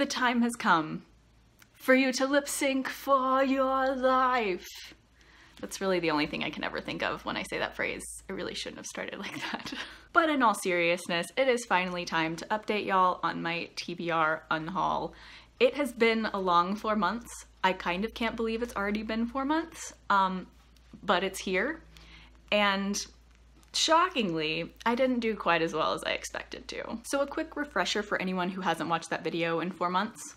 the time has come for you to lip sync for your life. That's really the only thing I can ever think of when I say that phrase. I really shouldn't have started like that. but in all seriousness, it is finally time to update y'all on my TBR unhaul. It has been a long four months. I kind of can't believe it's already been four months, um, but it's here. And shockingly, I didn't do quite as well as I expected to. So a quick refresher for anyone who hasn't watched that video in four months.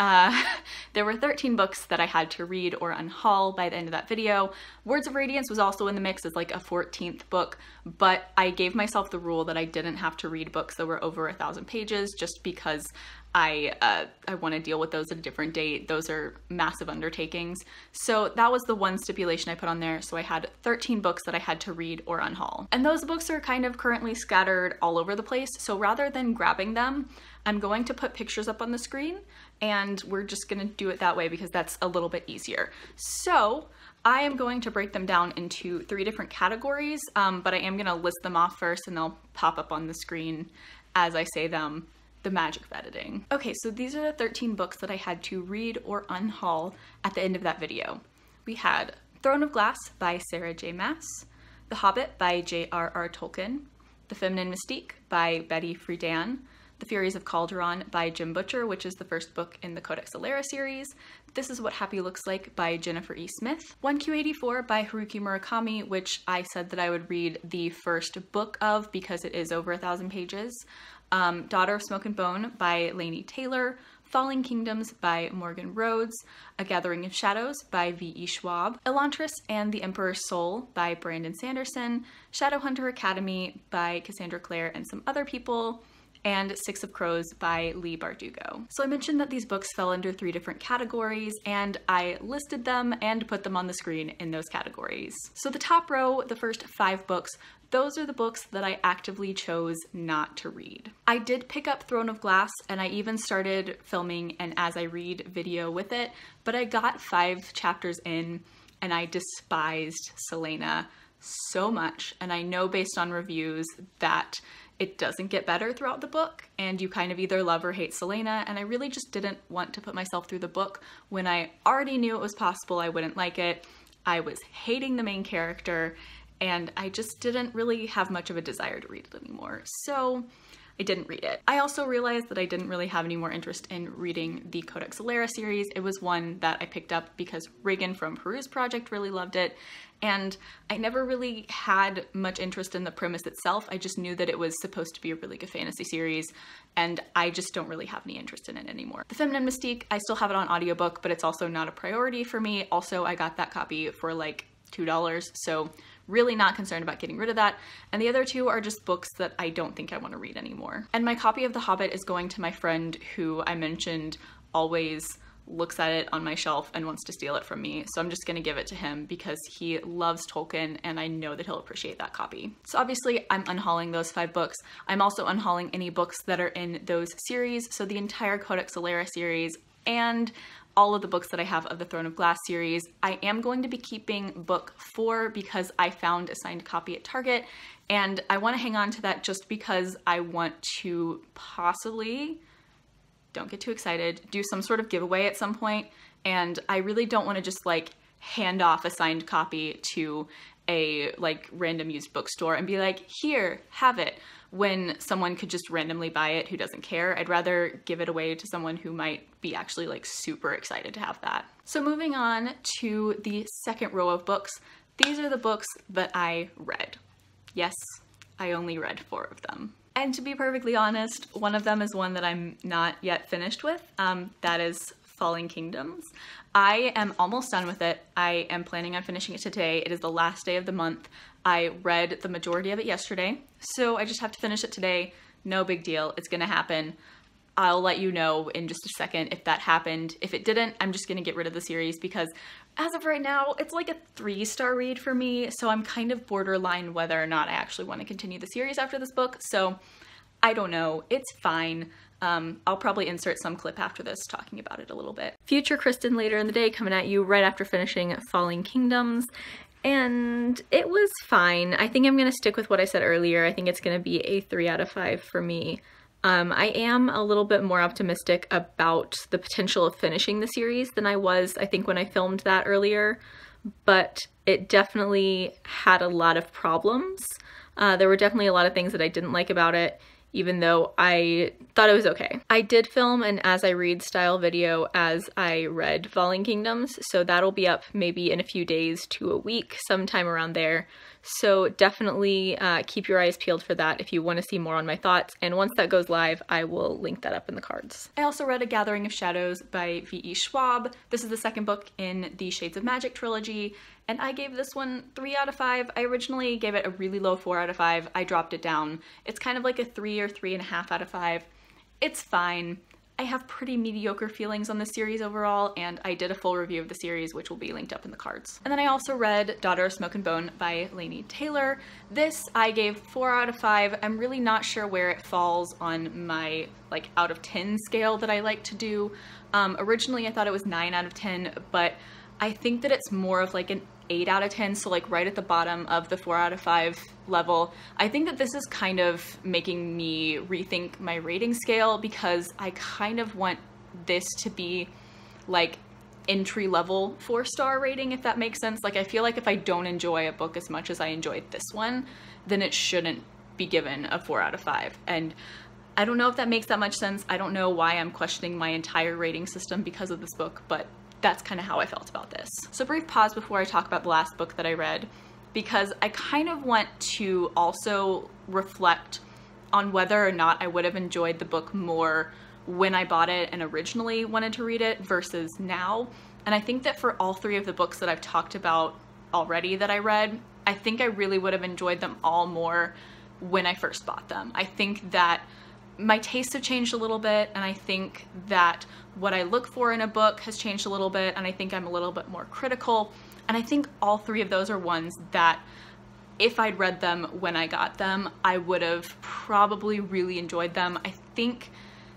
Uh, there were 13 books that I had to read or unhaul by the end of that video. Words of Radiance was also in the mix as like a 14th book, but I gave myself the rule that I didn't have to read books that were over a thousand pages just because I uh, I want to deal with those at a different date. Those are massive undertakings. So that was the one stipulation I put on there. So I had 13 books that I had to read or unhaul. And those books are kind of currently scattered all over the place. So rather than grabbing them, I'm going to put pictures up on the screen and we're just gonna do it that way because that's a little bit easier. So I am going to break them down into three different categories, um, but I am gonna list them off first and they'll pop up on the screen as I say them the magic of editing. Okay, so these are the 13 books that I had to read or unhaul at the end of that video. We had Throne of Glass by Sarah J. Maas, The Hobbit by J.R.R. Tolkien, The Feminine Mystique by Betty Friedan, the Furies of Calderon by Jim Butcher, which is the first book in the Codex Alera series. This is What Happy Looks Like by Jennifer E. Smith. 1Q84 by Haruki Murakami, which I said that I would read the first book of because it is over a thousand pages. Um, Daughter of Smoke and Bone by Laini Taylor. Falling Kingdoms by Morgan Rhodes, A Gathering of Shadows by V.E. Schwab, Elantris and the Emperor's Soul by Brandon Sanderson, Shadowhunter Academy by Cassandra Clare and some other people, and Six of Crows by Leigh Bardugo. So I mentioned that these books fell under three different categories and I listed them and put them on the screen in those categories. So the top row, the first five books, those are the books that I actively chose not to read. I did pick up Throne of Glass and I even started filming an as I read video with it, but I got five chapters in and I despised Celaena so much. And I know based on reviews that it doesn't get better throughout the book and you kind of either love or hate Celaena and I really just didn't want to put myself through the book when I already knew it was possible I wouldn't like it. I was hating the main character and I just didn't really have much of a desire to read it anymore. So I didn't read it. I also realized that I didn't really have any more interest in reading the Codex Alera series. It was one that I picked up because Regan from Peruse Project really loved it, and I never really had much interest in the premise itself. I just knew that it was supposed to be a really good fantasy series, and I just don't really have any interest in it anymore. The Feminine Mystique, I still have it on audiobook, but it's also not a priority for me. Also, I got that copy for like $2, so really not concerned about getting rid of that. And the other two are just books that I don't think I want to read anymore. And my copy of The Hobbit is going to my friend who I mentioned always looks at it on my shelf and wants to steal it from me. So I'm just gonna give it to him because he loves Tolkien and I know that he'll appreciate that copy. So obviously I'm unhauling those five books. I'm also unhauling any books that are in those series. So the entire Codex Alera series and all of the books that I have of the Throne of Glass series. I am going to be keeping book four because I found a signed copy at Target and I want to hang on to that just because I want to possibly, don't get too excited, do some sort of giveaway at some point and I really don't want to just like hand off a signed copy to a like random used bookstore and be like, here, have it when someone could just randomly buy it who doesn't care. I'd rather give it away to someone who might be actually like super excited to have that. So moving on to the second row of books, these are the books that I read. Yes, I only read four of them. And to be perfectly honest, one of them is one that I'm not yet finished with. Um, that is Falling Kingdoms. I am almost done with it. I am planning on finishing it today. It is the last day of the month. I read the majority of it yesterday, so I just have to finish it today. No big deal. It's gonna happen. I'll let you know in just a second if that happened. If it didn't, I'm just gonna get rid of the series because as of right now, it's like a three star read for me. So I'm kind of borderline whether or not I actually want to continue the series after this book. So I don't know. It's fine. Um, I'll probably insert some clip after this talking about it a little bit. Future Kristen later in the day coming at you right after finishing Falling Kingdoms. And it was fine. I think I'm going to stick with what I said earlier. I think it's going to be a 3 out of 5 for me. Um, I am a little bit more optimistic about the potential of finishing the series than I was, I think, when I filmed that earlier, but it definitely had a lot of problems. Uh, there were definitely a lot of things that I didn't like about it even though I thought it was okay. I did film an as I read style video as I read Falling Kingdoms, so that'll be up maybe in a few days to a week, sometime around there. So definitely uh, keep your eyes peeled for that if you want to see more on my thoughts. And once that goes live, I will link that up in the cards. I also read A Gathering of Shadows by V.E. Schwab. This is the second book in the Shades of Magic trilogy, and I gave this one 3 out of 5. I originally gave it a really low 4 out of 5. I dropped it down. It's kind of like a 3 or 3.5 out of 5. It's fine. I have pretty mediocre feelings on the series overall, and I did a full review of the series, which will be linked up in the cards. And then I also read Daughter of Smoke and Bone by Laini Taylor. This I gave 4 out of 5. I'm really not sure where it falls on my like out of 10 scale that I like to do. Um, originally I thought it was 9 out of 10, but I think that it's more of like an 8 out of 10, so like right at the bottom of the 4 out of 5 level. I think that this is kind of making me rethink my rating scale because I kind of want this to be like entry level four star rating, if that makes sense. Like, I feel like if I don't enjoy a book as much as I enjoyed this one, then it shouldn't be given a four out of five. And I don't know if that makes that much sense. I don't know why I'm questioning my entire rating system because of this book, but that's kind of how I felt about this. So brief pause before I talk about the last book that I read because I kind of want to also reflect on whether or not I would have enjoyed the book more when I bought it and originally wanted to read it versus now. And I think that for all three of the books that I've talked about already that I read, I think I really would have enjoyed them all more when I first bought them. I think that my tastes have changed a little bit and I think that what I look for in a book has changed a little bit and I think I'm a little bit more critical and I think all three of those are ones that if I'd read them when I got them I would have probably really enjoyed them. I think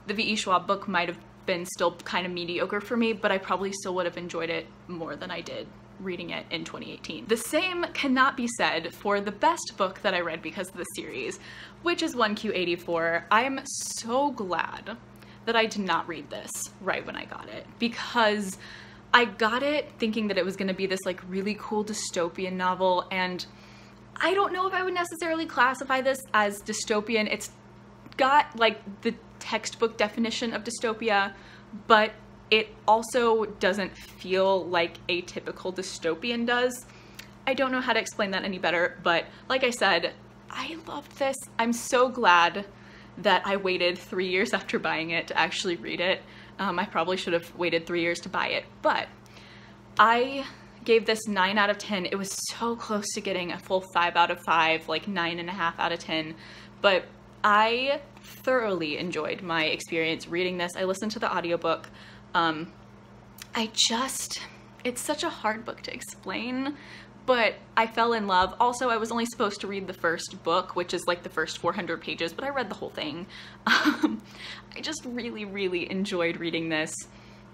the V.E. Schwab book might have been still kind of mediocre for me but I probably still would have enjoyed it more than I did reading it in 2018. The same cannot be said for the best book that I read because of the series, which is 1Q84. I'm so glad that I did not read this right when I got it because I got it thinking that it was going to be this like really cool dystopian novel and I don't know if I would necessarily classify this as dystopian. It's got like the textbook definition of dystopia, but it also doesn't feel like a typical dystopian does. I don't know how to explain that any better, but like I said, I loved this. I'm so glad that I waited three years after buying it to actually read it. Um, I probably should have waited three years to buy it, but I gave this 9 out of 10. It was so close to getting a full 5 out of 5, like 9.5 out of 10, but I thoroughly enjoyed my experience reading this. I listened to the audiobook. Um, I just, it's such a hard book to explain, but I fell in love. Also, I was only supposed to read the first book, which is like the first 400 pages, but I read the whole thing. Um, I just really, really enjoyed reading this.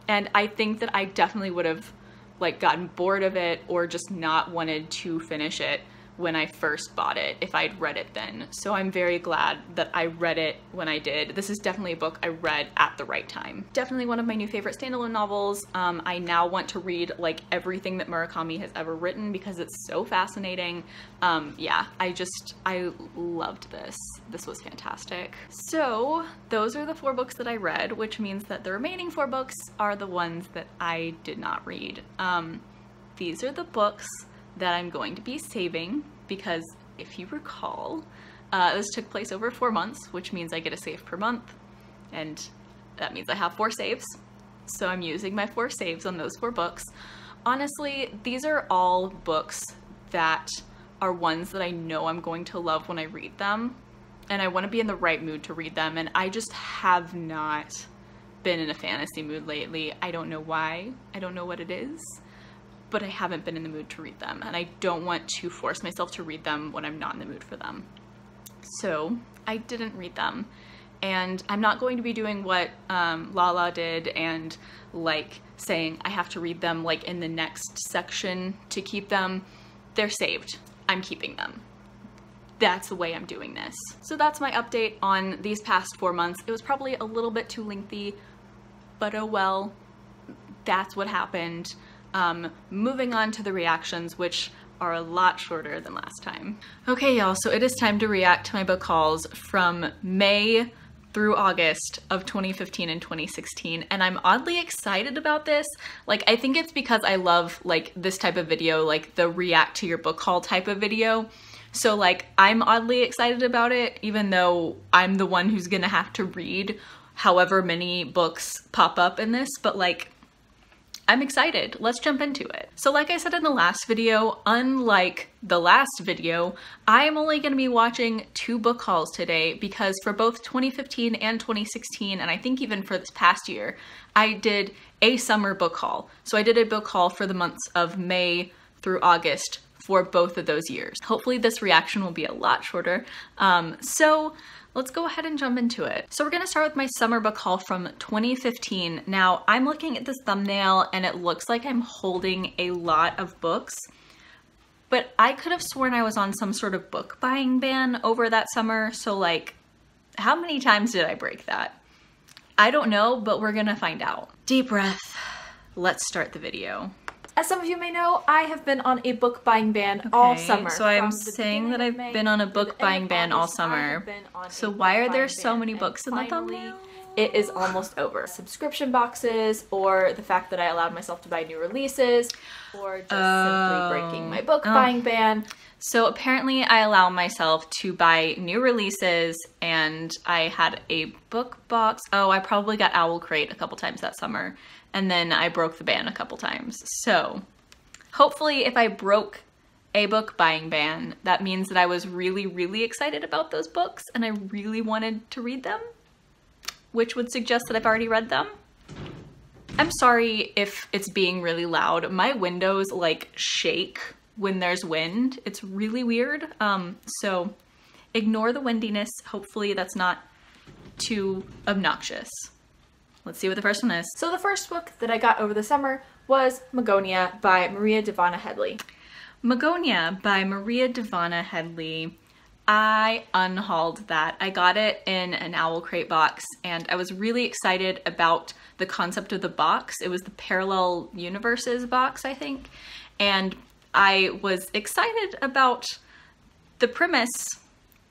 And I think that I definitely would have like gotten bored of it or just not wanted to finish it when I first bought it if I'd read it then. So I'm very glad that I read it when I did. This is definitely a book I read at the right time. Definitely one of my new favorite standalone novels. Um, I now want to read like everything that Murakami has ever written because it's so fascinating. Um, yeah, I just, I loved this. This was fantastic. So those are the four books that I read, which means that the remaining four books are the ones that I did not read. Um, these are the books that I'm going to be saving because if you recall, uh, this took place over four months, which means I get a save per month, and that means I have four saves. So I'm using my four saves on those four books. Honestly, these are all books that are ones that I know I'm going to love when I read them, and I want to be in the right mood to read them, and I just have not been in a fantasy mood lately. I don't know why. I don't know what it is but I haven't been in the mood to read them and I don't want to force myself to read them when I'm not in the mood for them. So I didn't read them and I'm not going to be doing what um, Lala did and like saying I have to read them like in the next section to keep them. They're saved. I'm keeping them. that's the way I'm doing this. So that's my update on these past four months. It was probably a little bit too lengthy, but oh well, that's what happened. Um, moving on to the reactions, which are a lot shorter than last time. Okay, y'all, so it is time to react to my book hauls from May through August of 2015 and 2016 and I'm oddly excited about this. Like I think it's because I love like this type of video, like the react to your book haul type of video. So like I'm oddly excited about it even though I'm the one who's gonna have to read however many books pop up in this, but like I'm excited. Let's jump into it. So like I said in the last video, unlike the last video, I am only going to be watching two book hauls today because for both 2015 and 2016, and I think even for this past year, I did a summer book haul. So I did a book haul for the months of May through August for both of those years. Hopefully this reaction will be a lot shorter. Um, so let's go ahead and jump into it. So we're gonna start with my summer book haul from 2015. Now I'm looking at this thumbnail and it looks like I'm holding a lot of books, but I could have sworn I was on some sort of book buying ban over that summer. So like, how many times did I break that? I don't know, but we're gonna find out. Deep breath. Let's start the video. As some of you may know, I have been on a book buying ban okay, all summer. So I'm saying that I've been on a book buying ban all summer. So why are there so many books in the thumbnail? It is almost over. Subscription boxes, or the fact that I allowed myself to buy new releases, or just simply breaking my oh, book oh. buying ban. So apparently I allow myself to buy new releases and I had a book box. Oh, I probably got Owl Crate a couple times that summer and then I broke the ban a couple times. So hopefully if I broke a book buying ban, that means that I was really, really excited about those books and I really wanted to read them, which would suggest that I've already read them. I'm sorry if it's being really loud. My windows like shake when there's wind. It's really weird. Um, so ignore the windiness. Hopefully that's not too obnoxious. Let's see what the first one is. So the first book that I got over the summer was Magonia by Maria Dahvana Headley. Magonia by Maria Dahvana Headley. I unhauled that. I got it in an Owl Crate box and I was really excited about the concept of the box. It was the Parallel Universes box, I think. And I was excited about the premise,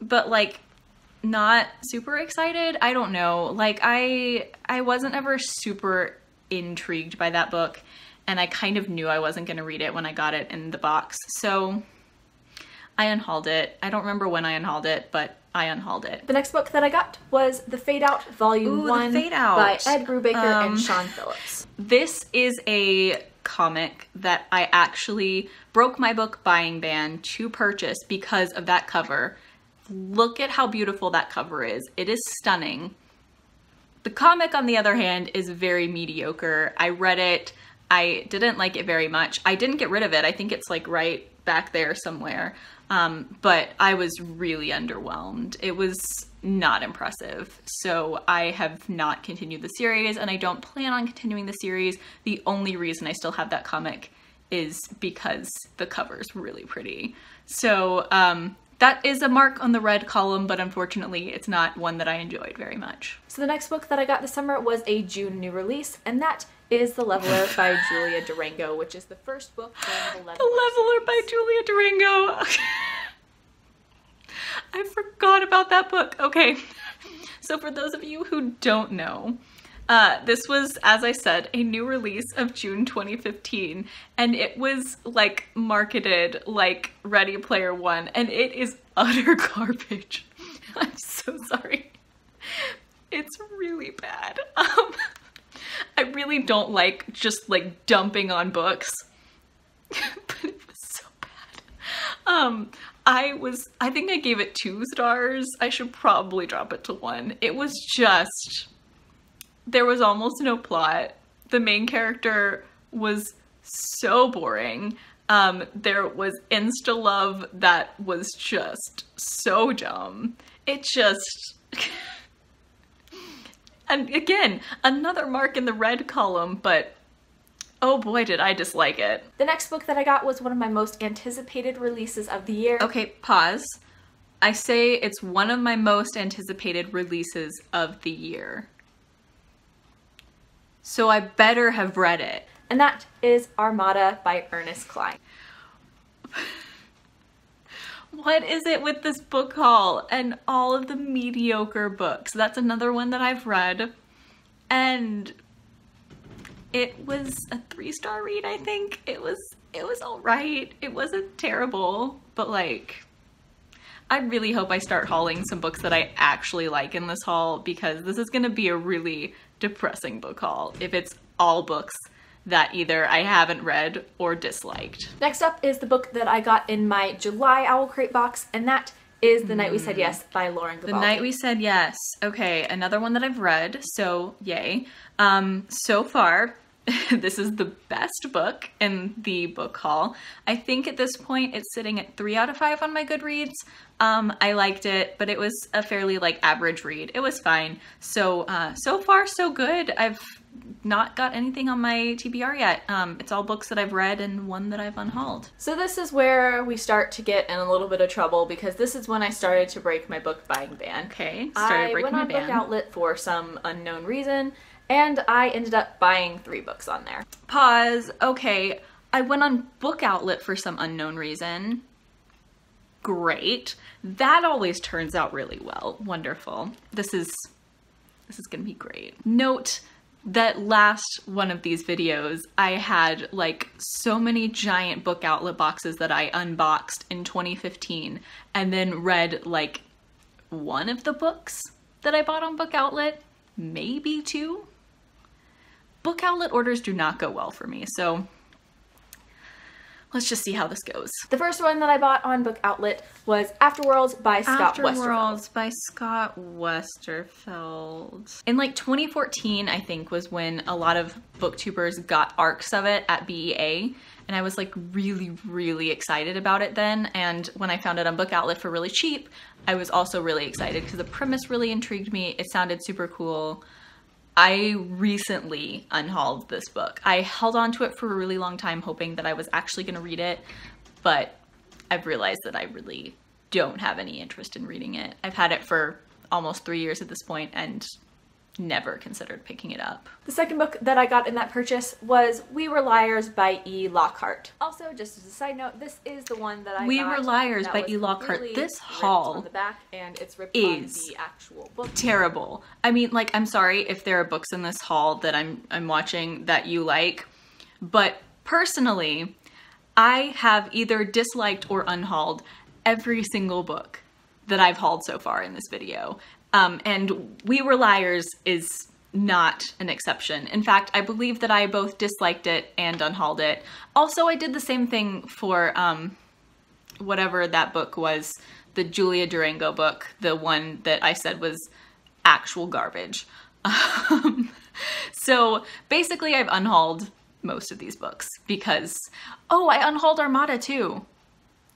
but like not super excited. I don't know. Like I I wasn't ever super intrigued by that book and I kind of knew I wasn't going to read it when I got it in the box. So I unhauled it. I don't remember when I unhauled it, but I unhauled it. The next book that I got was The Fade Out Volume Ooh, 1 Fade Out. by Ed Brubaker um, and Sean Phillips. This is a comic that I actually broke my book buying ban to purchase because of that cover Look at how beautiful that cover is. It is stunning. The comic, on the other hand, is very mediocre. I read it. I didn't like it very much. I didn't get rid of it. I think it's like right back there somewhere. Um, but I was really underwhelmed. It was not impressive. So I have not continued the series and I don't plan on continuing the series. The only reason I still have that comic is because the cover is really pretty. So um, that is a mark on the red column, but unfortunately it's not one that I enjoyed very much. So the next book that I got this summer was a June new release, and that is The Leveler by Julia Durango, which is the first book from The Leveler. The Leveler by Julia Durango. I forgot about that book. Okay. So for those of you who don't know, uh, this was, as I said, a new release of June 2015, and it was like marketed like Ready Player One, and it is utter garbage. I'm so sorry. It's really bad. Um, I really don't like just like dumping on books, but it was so bad. Um, I was, I think I gave it two stars. I should probably drop it to one. It was just there was almost no plot. The main character was so boring. Um, there was insta love that was just so dumb. It just. and again, another mark in the red column, but oh boy, did I dislike it. The next book that I got was one of my most anticipated releases of the year. Okay, pause. I say it's one of my most anticipated releases of the year. So I better have read it. And that is Armada by Ernest Cline. What is it with this book haul and all of the mediocre books? That's another one that I've read. And it was a three-star read, I think. It was it was all right. It wasn't terrible, but like I really hope I start hauling some books that I actually like in this haul because this is going to be a really depressing book haul if it's all books that either I haven't read or disliked. Next up is the book that I got in my July Owl Crate box, and that is The Night We Said Yes by Lauren Gibaldi. The Night We Said Yes. Okay, another one that I've read, so yay. Um, so far, this is the best book in the book haul. I think at this point it's sitting at three out of five on my Goodreads. Um, I liked it, but it was a fairly like average read. It was fine. So uh, so far so good. I've not got anything on my TBR yet. Um, it's all books that I've read and one that I've unhauled. So this is where we start to get in a little bit of trouble because this is when I started to break my book buying ban. Okay, started I breaking went on my ban. Book Outlet for some unknown reason, and I ended up buying three books on there. Pause. Okay, I went on Book Outlet for some unknown reason. Great. That always turns out really well. Wonderful. This is this is gonna be great. Note that last one of these videos, I had like so many giant book outlet boxes that I unboxed in 2015 and then read like one of the books that I bought on Book Outlet, maybe two. Book outlet orders do not go well for me, so let's just see how this goes. The first one that I bought on Book Outlet was Afterworlds by Scott Westerfeld. Afterworlds by Scott Westerfeld. In like 2014, I think, was when a lot of booktubers got arcs of it at BEA. And I was like really, really excited about it then. And when I found it on Book Outlet for really cheap, I was also really excited because the premise really intrigued me. It sounded super cool. I recently unhauled this book. I held on to it for a really long time, hoping that I was actually going to read it, but I've realized that I really don't have any interest in reading it. I've had it for almost three years at this point and never considered picking it up. The second book that I got in that purchase was We Were Liars by E. Lockhart. Also, just as a side note, this is the one that I We got Were Liars by E. Lockhart. This haul on the back and it's ripped is on the actual book. terrible. I mean, like, I'm sorry if there are books in this haul that I'm I'm watching that you like, but personally, I have either disliked or unhauled every single book that I've hauled so far in this video. Um, and We Were Liars is not an exception. In fact, I believe that I both disliked it and unhauled it. Also, I did the same thing for um, whatever that book was, the Julia Durango book, the one that I said was actual garbage. Um, so basically, I've unhauled most of these books because, oh, I unhauled Armada too.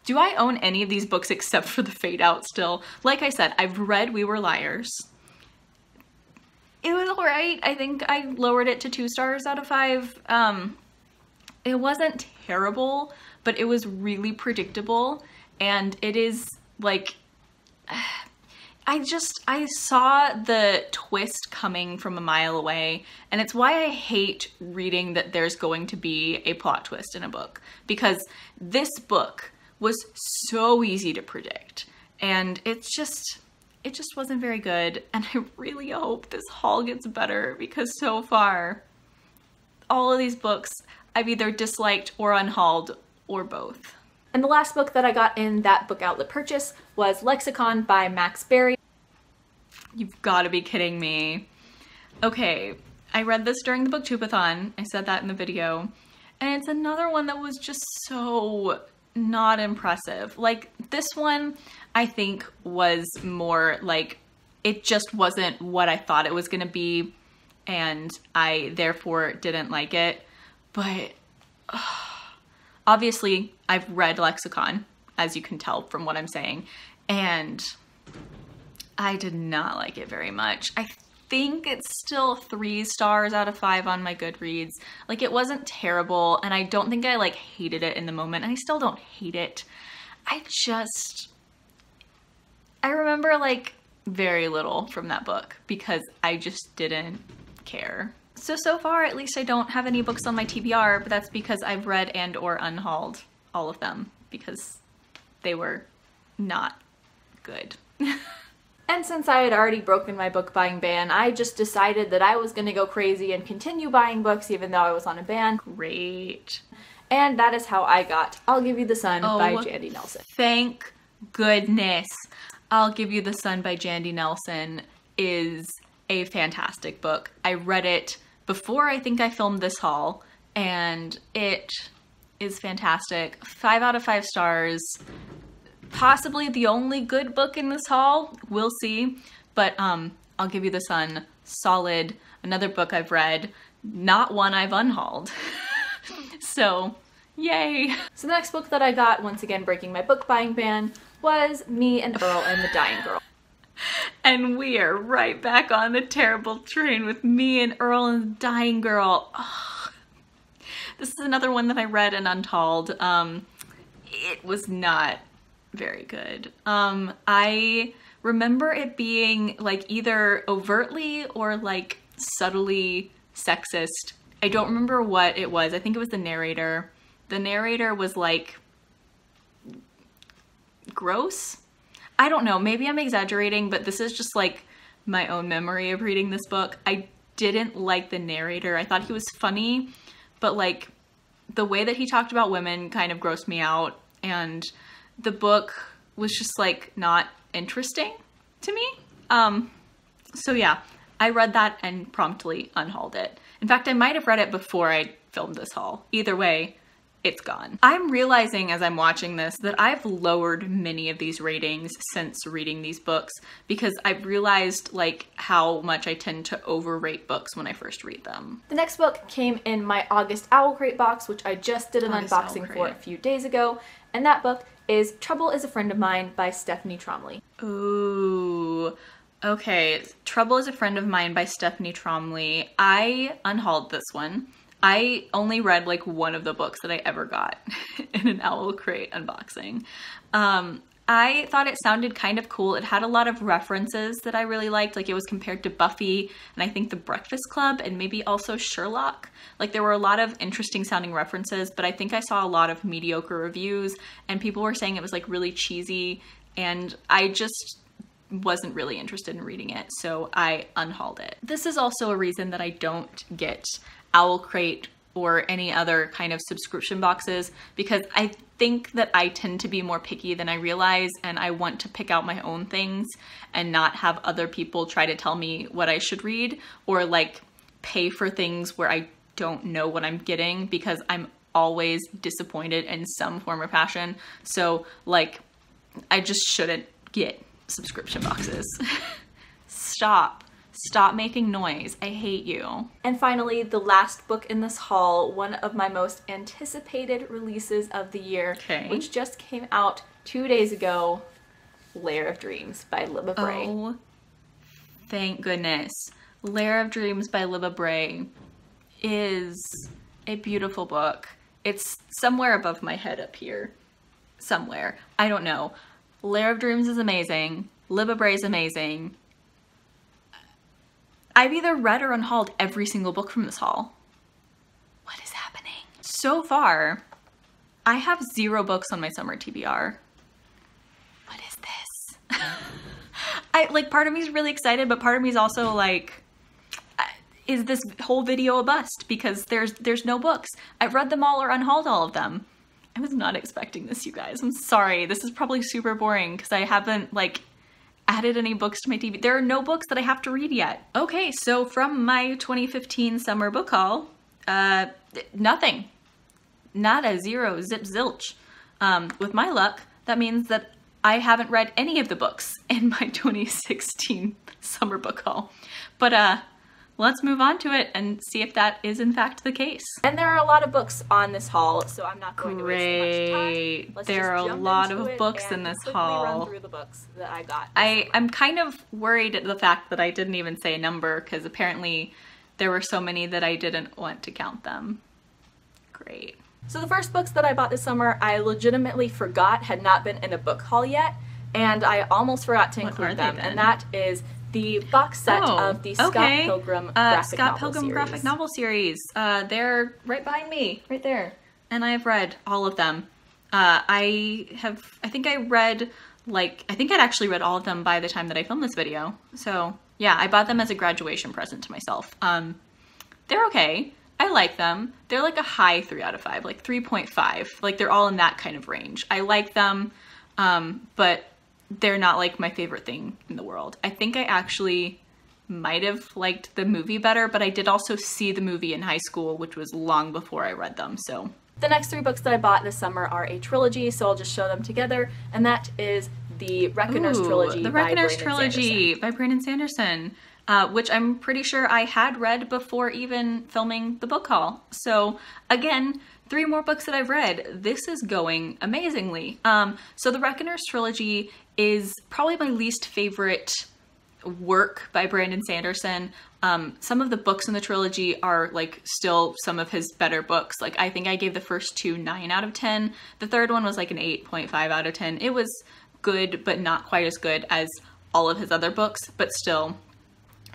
Do I own any of these books except for the Fade Out still? Like I said, I've read We Were Liars. It was alright. I think I lowered it to two stars out of five. Um, it wasn't terrible, but it was really predictable. And it is like, I just, I saw the twist coming from a mile away. And it's why I hate reading that there's going to be a plot twist in a book. Because this book was so easy to predict. And it's just, it just wasn't very good. And I really hope this haul gets better because so far, all of these books I've either disliked or unhauled or both. And the last book that I got in that book outlet purchase was Lexicon by Max Barry. You've got to be kidding me. Okay, I read this during the booktubeathon. I said that in the video. And it's another one that was just so not impressive. Like this one, I think was more like it just wasn't what I thought it was going to be and I therefore didn't like it. But obviously, I've read Lexicon as you can tell from what I'm saying and I did not like it very much. I think it's still three stars out of five on my Goodreads. Like it wasn't terrible, and I don't think I like hated it in the moment, and I still don't hate it. I just I remember like very little from that book because I just didn't care. So, so far, at least I don't have any books on my TBR, but that's because I've read and or unhauled all of them because they were not good. And since I had already broken my book buying ban, I just decided that I was going to go crazy and continue buying books even though I was on a ban. Great. And that is how I got I'll Give You the Sun Oh, by Jandy Nelson. Thank goodness. I'll Give You the Sun by Jandy Nelson is a fantastic book. I read it before I think I filmed this haul, and it is fantastic. Five out of five stars. Possibly the only good book in this haul. We'll see. But um, I'll Give You this Sun. Solid. Another book I've read. Not one I've unhauled. so, yay. So the next book that I got, once again breaking my book buying ban, was Me and Earl and the Dying Girl. And we are right back on the terrible train with me and Earl and the Dying Girl. Ugh. This is another one that I read and untold. Um, it was not very good. Um, I remember it being like either overtly or like subtly sexist. I don't remember what it was. I think it was the narrator. The narrator was like gross. I don't know, maybe I'm exaggerating, but this is just like my own memory of reading this book. I didn't like the narrator. I thought he was funny, but like the way that he talked about women kind of grossed me out and the book was just like not interesting to me. Um so yeah, I read that and promptly unhauled it. In fact, I might have read it before I filmed this haul. Either way, it's gone. I'm realizing as I'm watching this that I've lowered many of these ratings since reading these books because I've realized like how much I tend to overrate books when I first read them. The next book came in my August Owl Crate box, which I just did an August unboxing for a few days ago, and that book is Trouble is a Friend of Mine by Stephanie Tromly. Ooh. Okay, Trouble is a Friend of Mine by Stephanie Tromly. I unhauled this one. I only read like one of the books that I ever got in an Owl Crate unboxing. Um, I thought it sounded kind of cool. It had a lot of references that I really liked. Like it was compared to Buffy and I think The Breakfast Club and maybe also Sherlock. Like there were a lot of interesting sounding references, but I think I saw a lot of mediocre reviews and people were saying it was like really cheesy and I just wasn't really interested in reading it, so I unhauled it. This is also a reason that I don't get Owl Crate or any other kind of subscription boxes because I think that I tend to be more picky than I realize and I want to pick out my own things and not have other people try to tell me what I should read or like pay for things where I don't know what I'm getting because I'm always disappointed in some form or fashion. So like I just shouldn't get subscription boxes. Stop. Stop making noise. I hate you. And finally, the last book in this haul, one of my most anticipated releases of the year, Okay. which just came out two days ago Lair of Dreams by Libba Bray. Oh, thank goodness. Lair of Dreams by Libba Bray is a beautiful book. It's somewhere above my head up here. Somewhere. I don't know. Lair of Dreams is amazing. Libba Bray is amazing. I've either read or unhauled every single book from this haul. What is happening? So far, I have zero books on my summer TBR. What is this? I like part of me is really excited, but part of me is also like, uh, is this whole video a bust? Because there's there's no books. I've read them all or unhauled all of them. I was not expecting this, you guys. I'm sorry. This is probably super boring because I haven't like added any books to my TV. There are no books that I have to read yet. Okay, so from my 2015 summer book haul, uh, nothing. Nada, zero, zip, zilch. Um, with my luck, that means that I haven't read any of the books in my 2016 summer book haul. But uh, let's move on to it and see if that is in fact the case. And there are a lot of books on this haul, so I'm not going to waste much time. Great. Let's There are a lot of books in this haul. Run through the books that I got. I. I'm kind of worried at the fact that I didn't even say a number because apparently there were so many that I didn't want to count them. Great. So the first books that I bought this summer, I legitimately forgot had not been in a book haul yet, and I almost forgot to What include them, and that is the box set of the Scott Oh, okay. Pilgrim Uh, graphic Scott novel Pilgrim series. graphic novel series. Uh, they're right behind me, right there, and I've read all of them. Uh, I have, I think I read like, I think I'd actually read all of them by the time that I filmed this video. So yeah, I bought them as a graduation present to myself. Um, they're okay. I like them. They're like a high three out of five, like 3.5. Like they're all in that kind of range. I like them, um, but they're not like my favorite thing in the world. I think I actually might have liked the movie better, but I did also see the movie in high school, which was long before I read them. So The next three books that I bought this summer are a trilogy, so I'll just show them together, and that is the Reckoners Ooh, trilogy. The Reckoners Brandon trilogy Sanderson. by Brandon Sanderson, uh, which I'm pretty sure I had read before even filming the book haul. So again, three more books that I've read. This is going amazingly. Um, so the Reckoners trilogy is probably my least favorite work by Brandon Sanderson. Um, some of the books in the trilogy are like still some of his better books. Like I think I gave the first two nine out of ten. The third one was like an eight point five out of ten. It was good, but not quite as good as all of his other books. But still,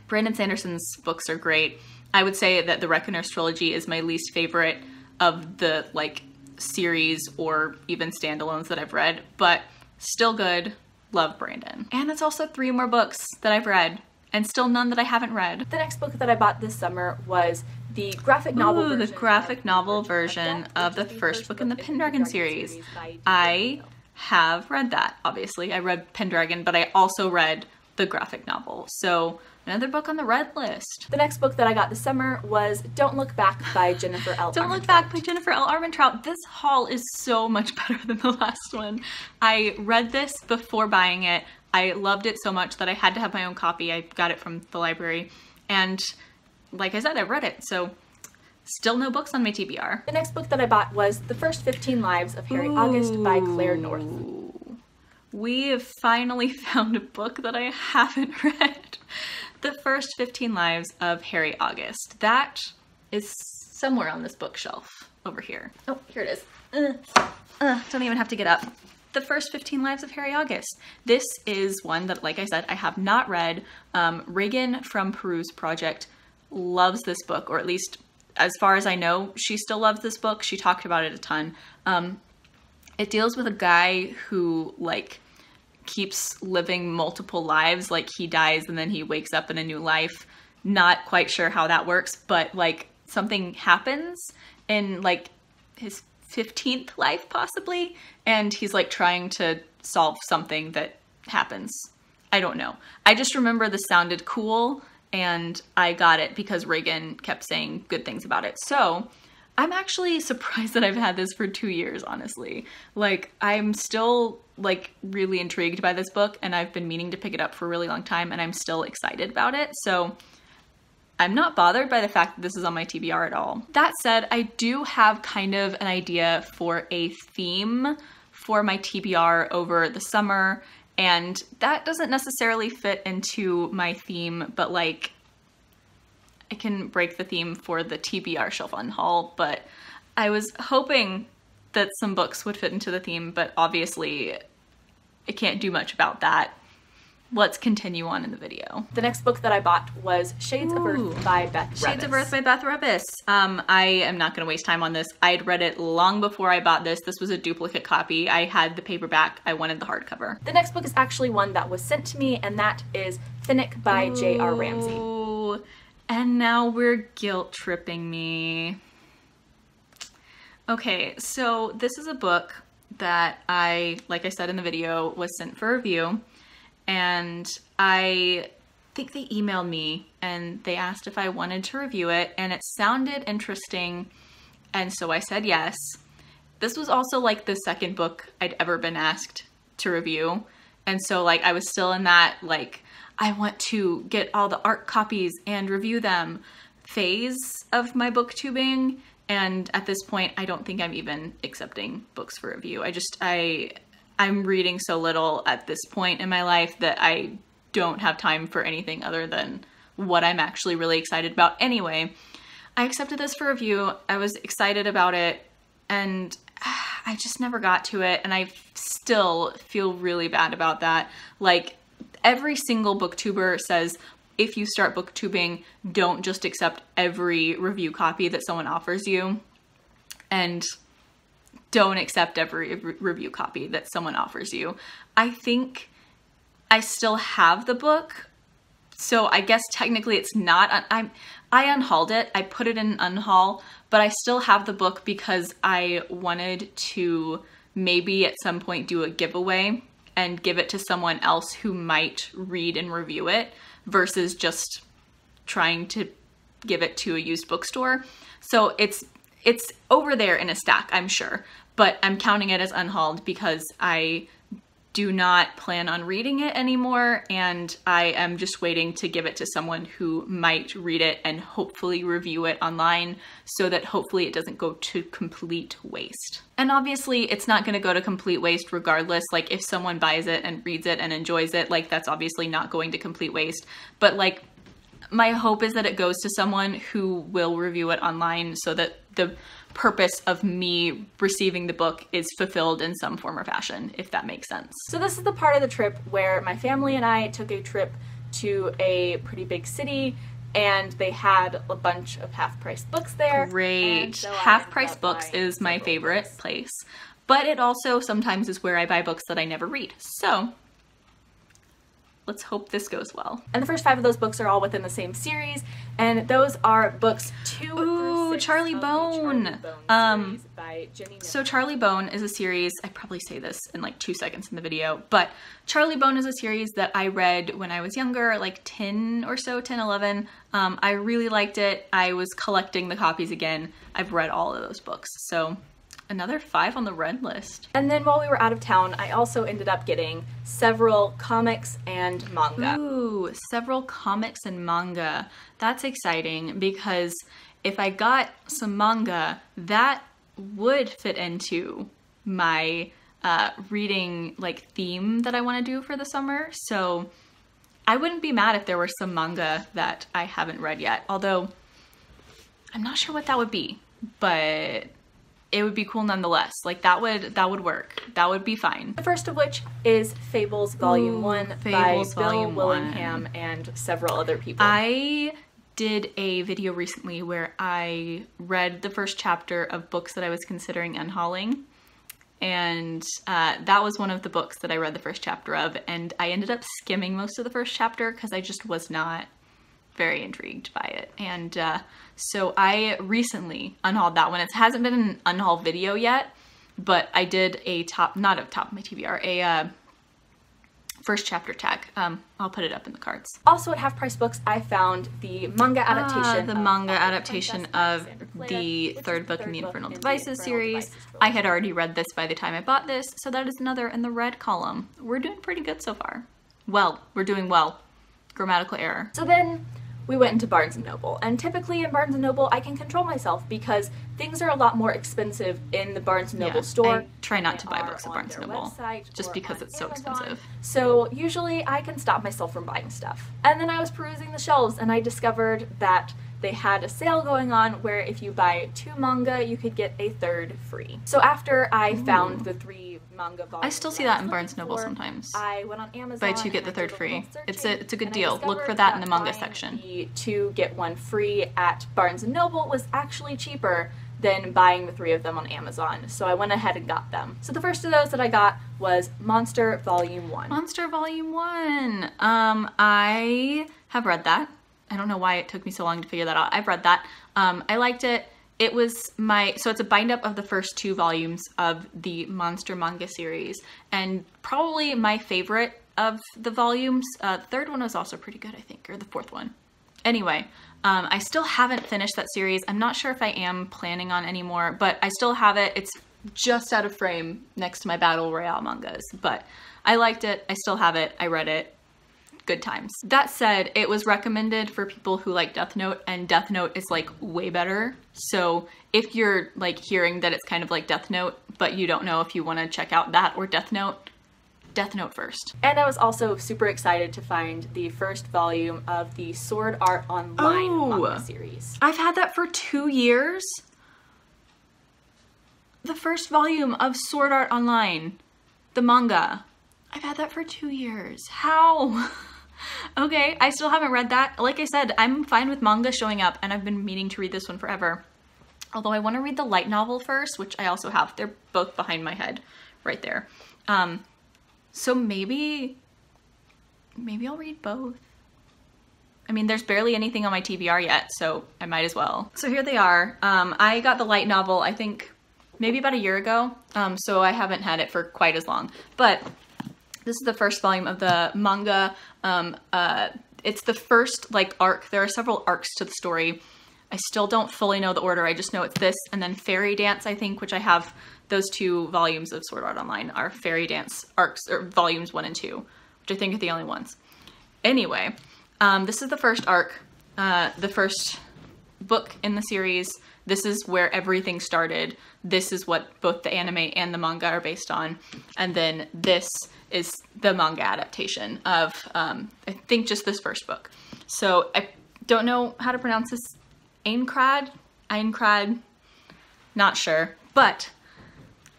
Brandon Sanderson's books are great. I would say that the Reckoners trilogy is my least favorite of the like series or even standalones that I've read, but still good. Love Brandon. And it's also three more books that I've read and still none that I haven't read. The next book that I bought this summer was the graphic novel Ooh, the graphic of novel Virgin version Death, of which the first book in the Pendragon series. by I have read that, obviously. I read Pendragon, but I also read the graphic novel. So another book on the red list. The next book that I got this summer was Don't Look Back by Jennifer L. Don't Look Back by Jennifer L. Armentrout. This haul is so much better than the last one. I read this before buying it. I loved it so much that I had to have my own copy. I got it from the library. And like I said, I read it. So still no books on my TBR. The next book that I bought was The First 15 Lives of Harry August by Claire North. We have finally found a book that I haven't read. The First 15 Lives of Harry August. That is somewhere on this bookshelf over here. Oh, here it is. Uh, uh, don't even have to get up. The First 15 Lives of Harry August. This is one that, like I said, I have not read. Um, Regan from Peruse Project loves this book, or at least as far as I know, she still loves this book. She talked about it a ton. Um, it deals with a guy who like keeps living multiple lives. Like he dies and then he wakes up in a new life. Not quite sure how that works but like something happens in like his 15th life possibly and he's like trying to solve something that happens. I don't know. I just remember this sounded cool and i got it because regan kept saying good things about it. So I'm actually surprised that I've had this for two years, honestly. Like, I'm still, like, really intrigued by this book, and I've been meaning to pick it up for a really long time, and I'm still excited about it. So, I'm not bothered by the fact that this is on my TBR at all. That said, I do have kind of an idea for a theme for my TBR over the summer, and that doesn't necessarily fit into my theme, but like, I can break the theme for the TBR Shelf on Haul, but I was hoping that some books would fit into the theme, but obviously I can't do much about that. Let's continue on in the video. The next book that I bought was Shades of Earth by Beth Shades of Earth by Beth Revis. Um, I am not going to waste time on this. I'd read it long before I bought this. This was a duplicate copy. I had the paperback. I wanted the hardcover. The next book is actually one that was sent to me, and that is Finnick by J.R. Ramsey. And now we're guilt tripping me. Okay, so this is a book that I, like I said in the video, was sent for review. And I think they emailed me and they asked if I wanted to review it. And it sounded interesting. And so I said yes. This was also like the second book I'd ever been asked to review. And so like I was still in that like I want to get all the art copies and review them phase of my booktubing and at this point I don't think I'm even accepting books for review. I just I I'm reading so little at this point in my life that I don't have time for anything other than what I'm actually really excited about. Anyway, I accepted this for review. I was excited about it and I just never got to it and I still feel really bad about that. Like every single booktuber says if you start booktubing, don't just accept every review copy that someone offers you and don't accept every re- review copy that someone offers you. I think I still have the book. So I guess technically it's not I I unhauled it. I put it in an unhaul, but I still have the book because I wanted to maybe at some point do a giveaway and give it to someone else who might read and review it versus just trying to give it to a used bookstore. So it's it's over there in a stack, I'm sure, but I'm counting it as unhauled because I do not plan on reading it anymore and I am just waiting to give it to someone who might read it and hopefully review it online so that hopefully it doesn't go to complete waste. And obviously it's not going to go to complete waste regardless like if someone buys it and reads it and enjoys it like that's obviously not going to complete waste but like my hope is that it goes to someone who will review it online so that the purpose of me receiving the book is fulfilled in some form or fashion, if that makes sense. So, this is the part of the trip where my family and I took a trip to a pretty big city and they had a bunch of half price books there. Great. So half price books is my favorite books. place, but it also sometimes is where I buy books that I never read. So, let's hope this goes well. And the first five of those books are all within the same series, and those are books two Ooh, Charlie Bone. Charlie Bone um, by Jenny so Charlie Bone is a series. I probably say this in like two seconds in the video, but Charlie Bone is a series that I read when I was younger, like 10 or so, 10, 11. Um, I really liked it. I was collecting the copies again. I've read all of those books, so Another five on the red list. And then while we were out of town, I also ended up getting several comics and manga. Ooh, several comics and manga. That's exciting because if I got some manga, that would fit into my uh, reading like theme that I want to do for the summer. So I wouldn't be mad if there were some manga that I haven't read yet. Although I'm not sure what that would be, but it would be cool nonetheless. Like that would that would work. That would be fine. The first of which is Fables Volume Ooh, One Fables by Bill Willingham 1. and several other people. I did a video recently where I read the first chapter of books that I was considering unhauling. And uh, that was one of the books that I read the first chapter of. And I ended up skimming most of the first chapter because I just was not very intrigued by it. And uh, so I recently unhauled that one. It hasn't been an unhaul video yet, but I did a top, not a top of my TBR, a uh, first chapter tag. Um, I'll put it up in the cards. Also at Half Price Books, I found the manga ah, adaptation. Ah, the manga adaptation of the third book in the Infernal Devices series. I had already read this by the time I bought this, so that is another in the red column. We're doing pretty good so far. Well, we're doing well. Grammatical error. So then we went into Barnes & Noble. And typically in Barnes & Noble, I can control myself because things are a lot more expensive in the Barnes & Noble yeah, store. I try not to buy books at Barnes & Noble just because it's so Amazon. expensive. So usually I can stop myself from buying stuff. And then I was perusing the shelves and I discovered that they had a sale going on where if you buy two manga, you could get a third free. So after I Ooh. found the three manga volumes, I still see that in Barnes Noble sometimes. I went on Amazon. Buy two get the third free. It's a it's a good deal. Look for that in the manga section. The two get one free at Barnes and Noble was actually cheaper than buying the three of them on Amazon. So I went ahead and got them. So the first of those that I got was Monster Volume 1. Monster Volume 1. Um I have read that. I don't know why it took me so long to figure that out. I've read that. Um, I liked it. It was my so it's a bind up of the first two volumes of the monster manga series, and probably my favorite of the volumes. Uh, the third one was also pretty good, I think, or the fourth one. Anyway, um, I still haven't finished that series. I'm not sure if I am planning on anymore, but I still have it. It's just out of frame next to my battle royale mangas, but I liked it. I still have it. I read it good times. That said, it was recommended for people who like Death Note, and Death Note is like way better. So if you're like hearing that it's kind of like Death Note, but you don't know if you want to check out that or Death Note, Death Note first. And I was also super excited to find the first volume of the Sword Art Online oh, manga series. I've had that for two years. the first volume of Sword Art Online, the manga. I've had that for two years. How? okay, I still haven't read that. Like I said, I'm fine with manga showing up, and I've been meaning to read this one forever. Although I want to read the light novel first, which I also have. They're both behind my head right there. Um, so maybe, maybe I'll read both. I mean, there's barely anything on my TBR yet, so I might as well. So here they are. Um, I got the light novel, I think, maybe about a year ago, um, so I haven't had it for quite as long. But this is the first volume of the manga. Um, uh, it's the first, like, arc. There are several arcs to the story. I still don't fully know the order. I just know it's this and then Fairy Dance, I think, which I have those two volumes of Sword Art Online are Fairy Dance arcs, or volumes one and two, which I think are the only ones. Anyway, um, this is the first arc, uh, the first book in the series. This is where everything started. This is what both the anime and the manga are based on. And then this is the manga adaptation of, um, I think, just this first book. So I don't know how to pronounce this. Aincrad? Aincrad? Not sure. But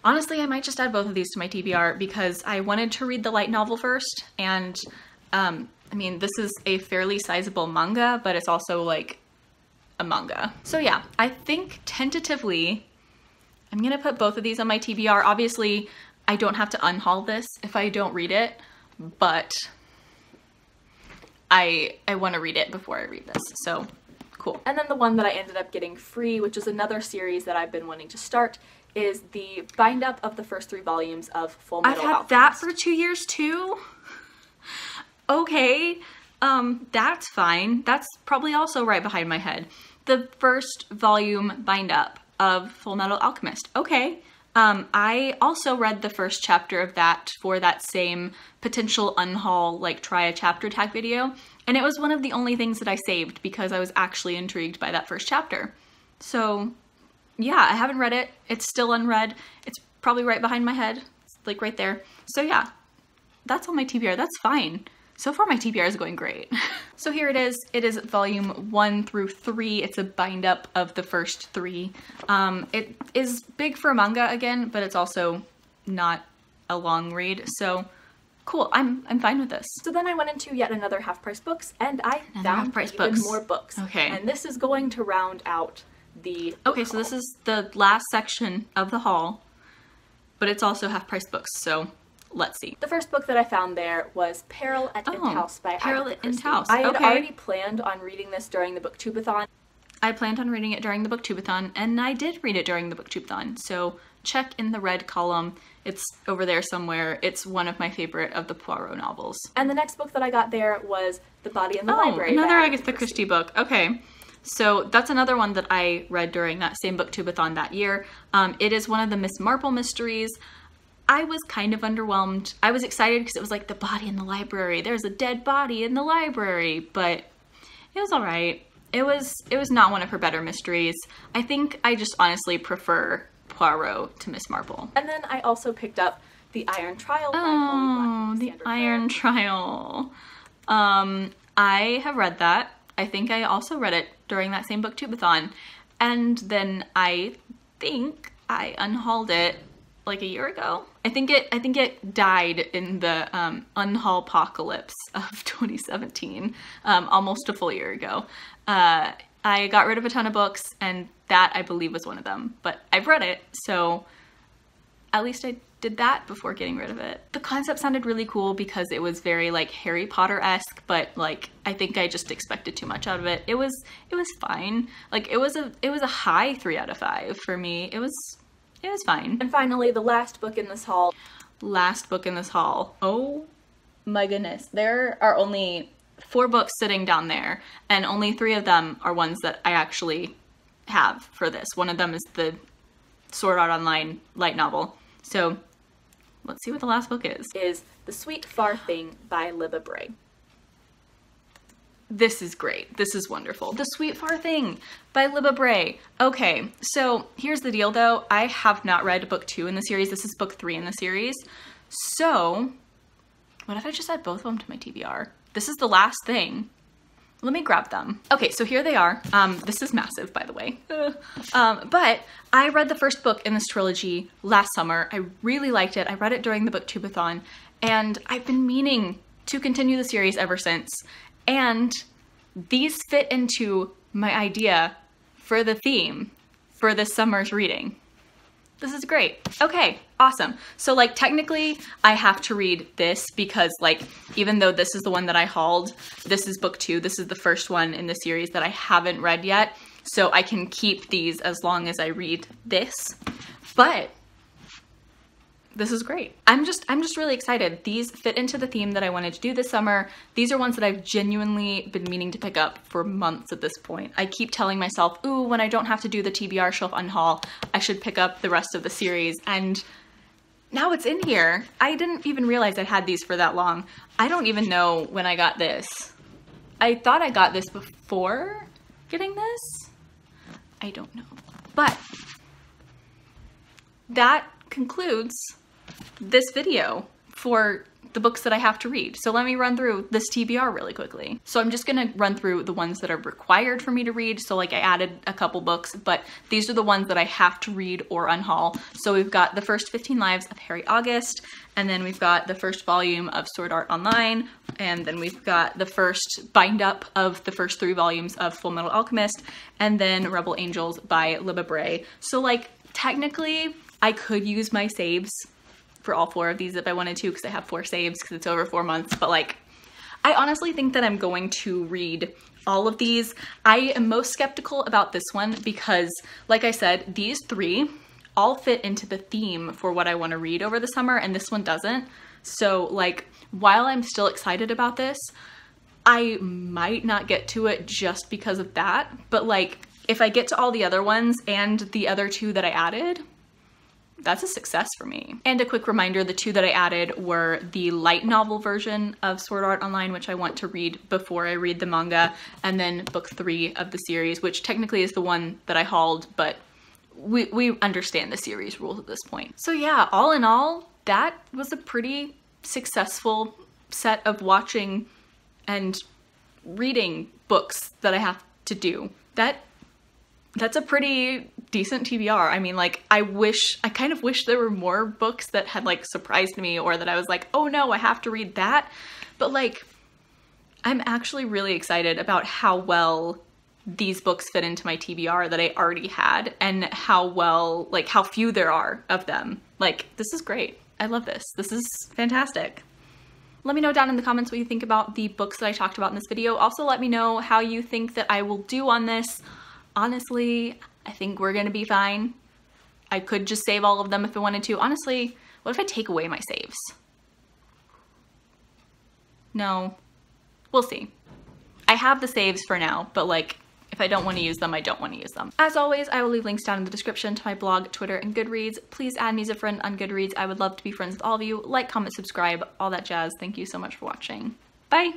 honestly, I might just add both of these to my TBR because I wanted to read the light novel first. And um, I mean, this is a fairly sizable manga, but it's also like a manga. So yeah, I think tentatively, I'm gonna put both of these on my TBR. Obviously, I don't have to unhaul this if I don't read it, but I I want to read it before I read this. So cool. And then the one that I ended up getting free, which is another series that I've been wanting to start, is the bind up of the first three volumes of Full Metal I've had Alchemist. that for two years too. Okay, um, that's fine. That's probably also right behind my head. The first volume bind up of Full Metal Alchemist. Okay. Um, I also read the first chapter of that for that same potential unhaul, like try a chapter tag video, and it was one of the only things that I saved because I was actually intrigued by that first chapter. So, yeah, I haven't read it. It's still unread. It's probably right behind my head, it's like right there. So, yeah, that's on my TBR. That's fine. So far, my TBR is going great. so here it is. It is volume one through three. It's a bind up of the first three. Um, it is big for a manga again, but it's also not a long read. So cool. I'm I'm fine with this. So then I went into yet another half price books and I Another found even books. more books. Okay. And this is going to round out the Okay, so this is the last section of the haul, but it's also half price books. So let's see. The first book that I found there was Peril at Oh, House by Peril Agatha at Christie. House. I had Okay. already planned on reading this during the booktubeathon. I planned on reading it during the booktubeathon, and I did read it during the booktubeathon. So check in the red column. It's over there somewhere. It's one of my favorite of the Poirot novels. And the next book that I got there was The Body in the Oh, Library. another Agatha Christie book. Okay. So that's another one that I read during that same booktubeathon that year. Um, it is one of the Miss Marple mysteries. I was kind of underwhelmed. I was excited because it was like the body in the library. There's a dead body in the library, but it was all right. It was it was not one of her better mysteries. I think I just honestly prefer Poirot to Miss Marple. And then I also picked up The Iron Trial Oh, the Iron Trial. Um, I have read that. I think I also read it during that same booktubeathon. And then I think I unhauled it like a year ago. I think it I think it died in the um, unhaul apocalypse of 2017, um, almost a full year ago. Uh, I got rid of a ton of books, and that I believe was one of them. But I've read it, so at least I did that before getting rid of it. The concept sounded really cool because it was very like Harry Potter esque, but like I think I just expected too much out of it. It was it was fine. Like it was a it was a high three out of five for me. It was it was fine. And finally, the last book in this haul Last book in this haul. Oh my goodness. There are only four books sitting down there, and only three of them are ones that I actually have for this. One of them is the Sword Art Online light novel. So let's see what the last book is. is The Sweet Far Thing by Libba Bray. This is great. This is wonderful. The Sweet Far Thing by Libba Bray. Okay, so here's the deal though. I have not read book two in the series. This is book three in the series. So, what if I just add both of them to my TBR? This is the last thing. let me grab them. Okay, so here they are. Um, this is massive, by the way. um, but I read the first book in this trilogy last summer. I really liked it. I read it during the booktubeathon, and I've been meaning to continue the series ever since. And these fit into my idea for the theme for this summer's reading. This is great. Okay, awesome. So like technically I have to read this because like even though this is the one that I hauled, this is book two. This is the first one in the series that I haven't read yet. So I can keep these as long as I read this. But this is great. I'm just I'm just really excited. These fit into the theme that I wanted to do this summer. These are ones that I've genuinely been meaning to pick up for months at this point. I keep telling myself, ooh, when I don't have to do the TBR shelf unhaul, I should pick up the rest of the series. And now it's in here. I didn't even realize I had these for that long. I don't even know when I got this. I thought I got this before getting this. I don't know. But that concludes this video for the books that I have to read. So let me run through this TBR really quickly. So I'm just gonna run through the ones that are required for me to read. So like I added a couple books, but these are the ones that I have to read or unhaul. So we've got the first 15 lives of Harry August, and then we've got the first volume of Sword Art Online, and then we've got the first bind up of the first three volumes of Full Metal Alchemist, and then Rebel Angels by Libba Bray. So like technically I could use my saves for all four of these if I wanted to because I have four saves because it's over four months. But like, I honestly think that I'm going to read all of these. I am most skeptical about this one because, like I said, these three all fit into the theme for what I want to read over the summer, and this one doesn't. So, like, while I'm still excited about this, I might not get to it just because of that. But, like, if I get to all the other ones and the other two that I added, that's a success for me. And a quick reminder, the two that I added were the light novel version of Sword Art Online, which I want to read before I read the manga, and then book three of the series, which technically is the one that I hauled, but we, we understand the series rules at this point. So yeah, all in all, that was a pretty successful set of watching and reading books that I have to do. That that's a pretty decent TBR. I mean, like, I wish, I kind of wish there were more books that had, like, surprised me or that I was like, oh no, I have to read that. But, like, I'm actually really excited about how well these books fit into my TBR that I already had and how well, like, how few there are of them. Like, this is great. I love this. This is fantastic. Let me know down in the comments what you think about the books that I talked about in this video. Also, let me know how you think that I will do on this honestly, I think we're gonna be fine. I could just save all of them if I wanted to. Honestly, what if I take away my saves? No, we'll see. I have the saves for now, but like, if I don't want to use them, I don't want to use them. As always, I will leave links down in the description to my blog, Twitter, and Goodreads. Please add me as a friend on Goodreads. I would love to be friends with all of you. Like, comment, subscribe, all that jazz. Thank you so much for watching. Bye!